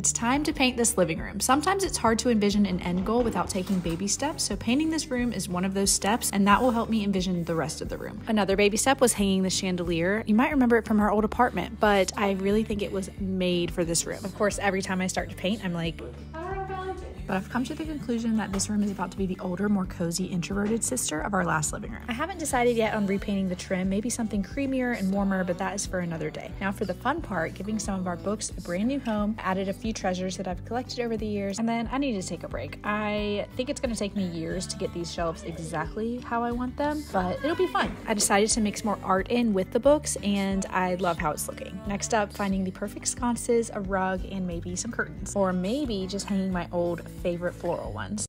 It's time to paint this living room. Sometimes it's hard to envision an end goal without taking baby steps, so painting this room is one of those steps, and that will help me envision the rest of the room. Another baby step was hanging the chandelier. You might remember it from our old apartment, but I really think it was made for this room. Of course, every time I start to paint, I'm like, but I've come to the conclusion that this room is about to be the older, more cozy, introverted sister of our last living room. I haven't decided yet on repainting the trim, maybe something creamier and warmer, but that is for another day. Now for the fun part, giving some of our books a brand new home, added a few treasures that I've collected over the years, and then I need to take a break. I think it's gonna take me years to get these shelves exactly how I want them, but it'll be fun. I decided to mix more art in with the books, and I love how it's looking. Next up, finding the perfect sconces, a rug, and maybe some curtains. Or maybe just hanging my old favorite floral ones.